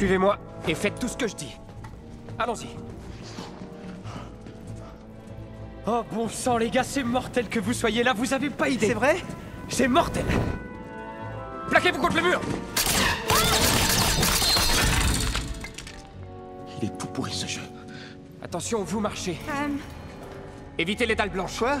Suivez-moi et faites tout ce que je dis. Allons-y. Oh bon sang les gars, c'est mortel que vous soyez là, vous avez pas idée. C'est vrai? C'est mortel. Plaquez-vous contre le mur Il est tout pourri ce jeu. Attention, vous marchez. Euh. Évitez les dalles blanches. Quoi?